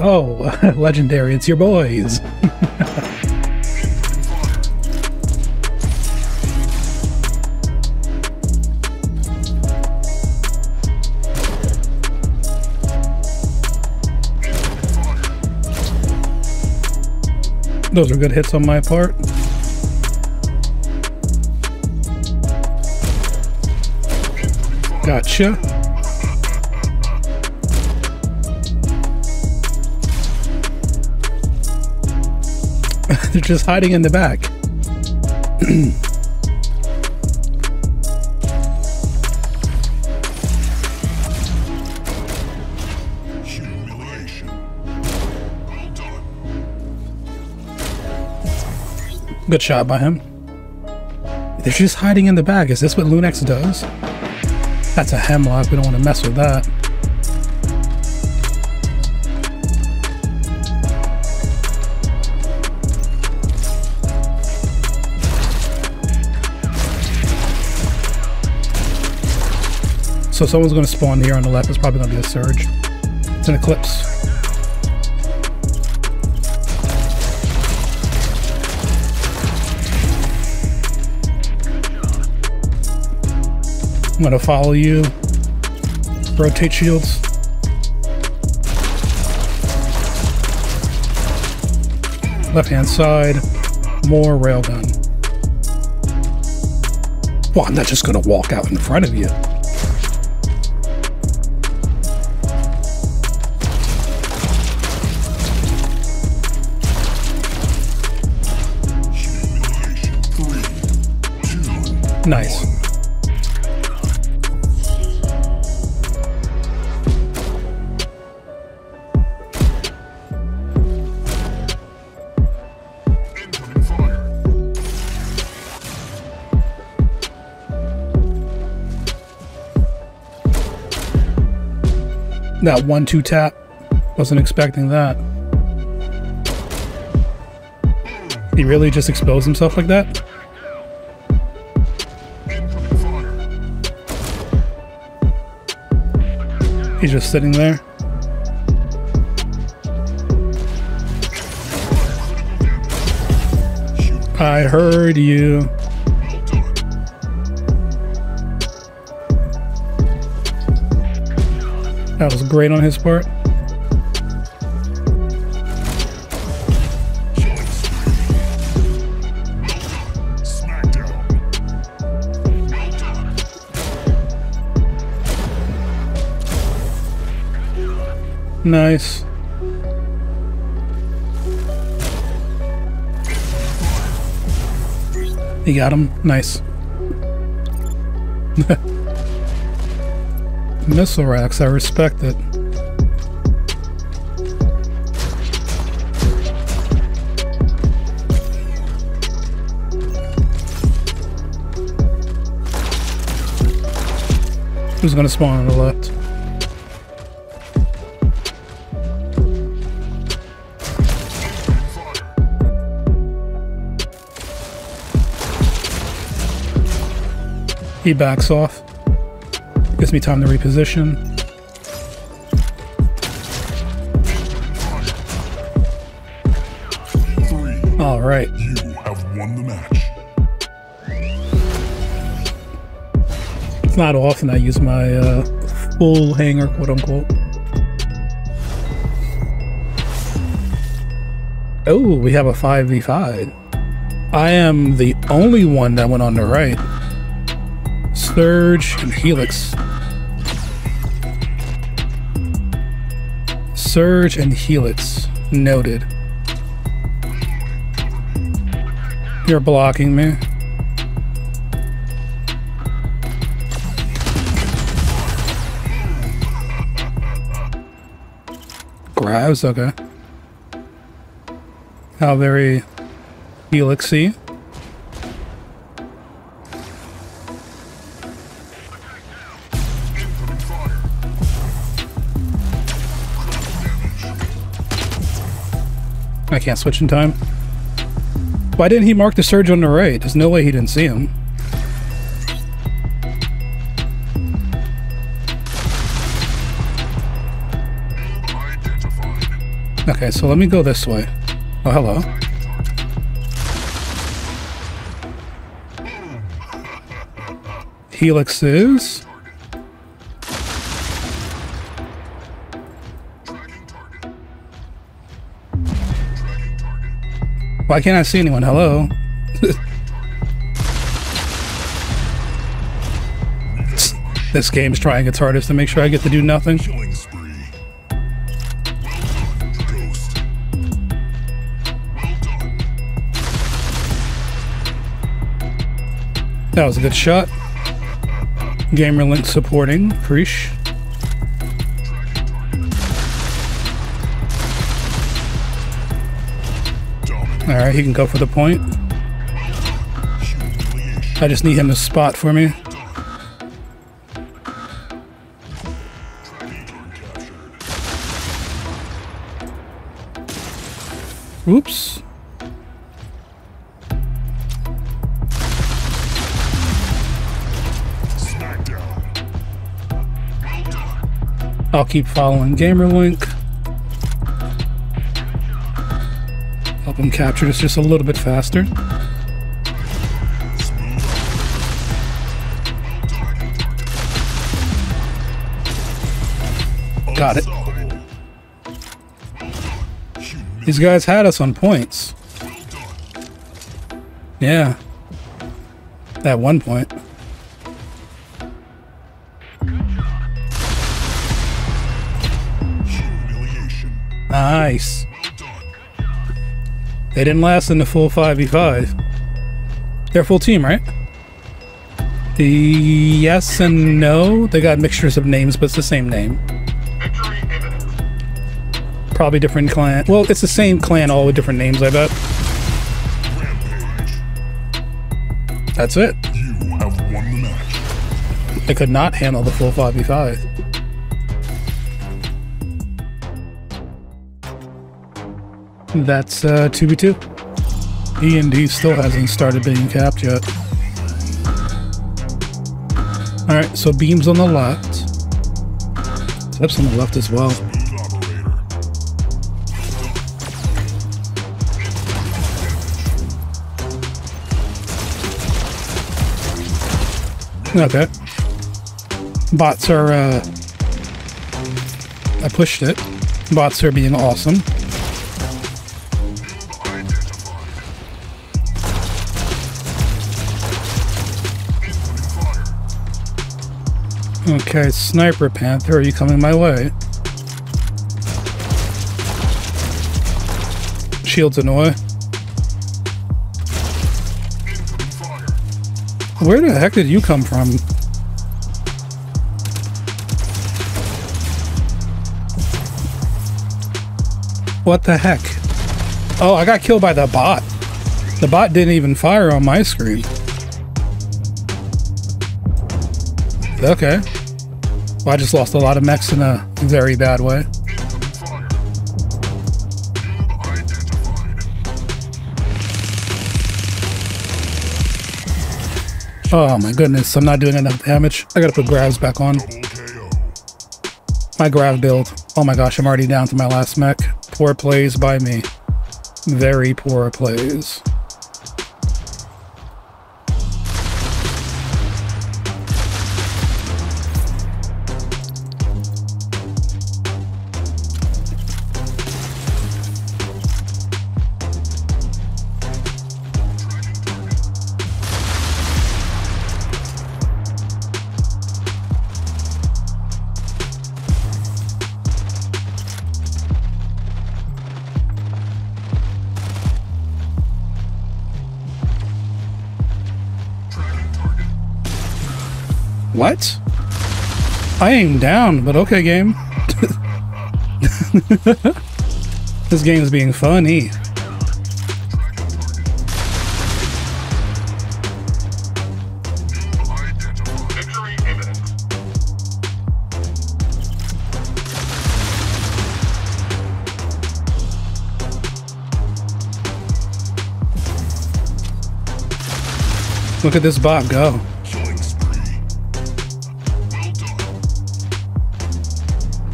Oh, legendary, it's your boys. Those are good hits on my part. Gotcha. They're just hiding in the back. Good shot by him. They're just hiding in the back. Is this what Lunex does? That's a hemlock. We don't want to mess with that. So someone's going to spawn here on the left. It's probably going to be a surge. It's an eclipse. I'm going to follow you. Rotate shields. Left hand side. More railgun. Well, I'm not just going to walk out in front of you. Nice. That one two tap. Wasn't expecting that. He really just exposed himself like that? He's just sitting there. I heard you. That was great on his part. Nice. You got him. Nice. Missile racks, I respect it. Who's gonna spawn on the left? He backs off. Gives me time to reposition. All right. You have won the match. It's not often I use my uh, full hangar, quote unquote. Oh, we have a 5v5. I am the only one that went on the right. Surge and Helix. Surge and Helix. Noted. You're blocking me. Grabs, okay. How very helixy. I can't switch in time. Why didn't he mark the surge on the right? There's no way he didn't see him. Okay, so let me go this way. Oh, hello. Helixes. Why can't I see anyone? Hello? this game's trying its hardest to make sure I get to do nothing. That was a good shot. Gamerlink supporting. Preach. Dominate. Alright, he can go for the point. I just need him to spot for me. Oops. I'll keep following Gamerlink. Help him capture this just a little bit faster. Got it. These guys had us on points. Yeah. At one point. Nice. They didn't last in the full 5v5. They're a full team, right? The yes and no. They got mixtures of names, but it's the same name. Probably different clan. Well, it's the same clan, all with different names, I bet. That's it. You have won the match. They could not handle the full 5v5. That's uh, 2v2. E&D still hasn't started being capped yet. Alright, so beams on the left. Steps on the left as well. Okay. Bots are, uh... I pushed it. Bots are being awesome. Okay, Sniper Panther, are you coming my way? Shields annoy. Where the heck did you come from? What the heck? Oh, I got killed by the bot. The bot didn't even fire on my screen. Okay. I just lost a lot of mechs in a very bad way. Oh my goodness, I'm not doing enough damage. I gotta put grabs back on. My grab build. Oh my gosh, I'm already down to my last mech. Poor plays by me. Very poor plays. What? I aim down, but okay, game. this game's being funny. Look at this bot go.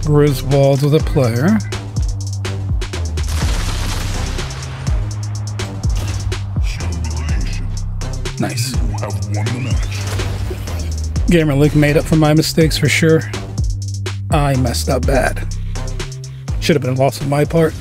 Griswold the player. Nice. Gamer Link made up for my mistakes for sure. I messed up bad. Should have been lost on my part.